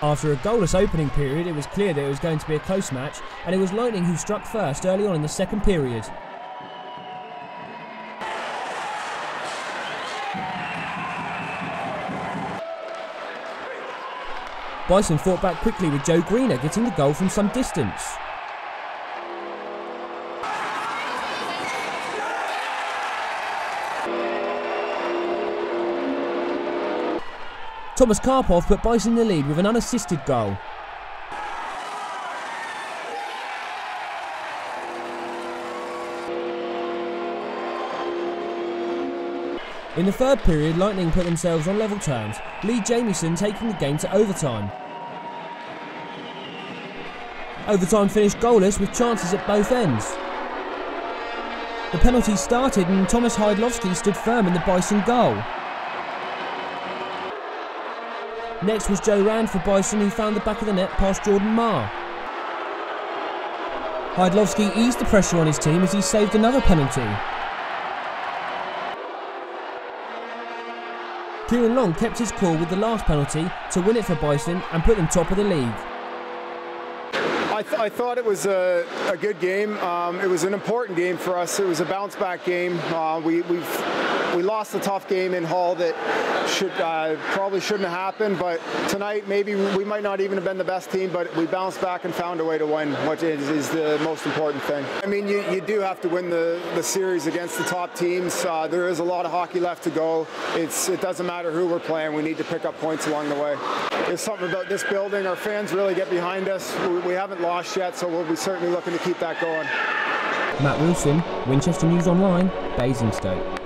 After a goalless opening period, it was clear that it was going to be a close match, and it was Lightning who struck first early on in the second period. Bison fought back quickly with Joe Greener getting the goal from some distance. Thomas Karpov put Bison in the lead with an unassisted goal. In the third period, Lightning put themselves on level terms, Lee Jamieson taking the game to overtime. Overtime finished goalless with chances at both ends. The penalty started and Thomas Hiadlovsky stood firm in the Bison goal. Next was Joe Rand for Bison who found the back of the net past Jordan Marr. Hiadlovsky eased the pressure on his team as he saved another penalty. Kieran Long kept his cool with the last penalty to win it for Bison and put them top of the league. I, th I, thought it was a, a good game. Um, it was an important game for us. It was a bounce back game. Uh, we, we've we lost a tough game in Hull that should uh, probably shouldn't have happened. But tonight, maybe we might not even have been the best team, but we bounced back and found a way to win, which is, is the most important thing. I mean, you, you do have to win the, the series against the top teams. Uh, there is a lot of hockey left to go. It's it doesn't matter who we're playing. We need to pick up points along the way. There's something about this building. Our fans really get behind us. We, we haven't lost yet, so we'll be certainly looking to keep that going. Matt Wilson, Winchester News Online, Basingstoke.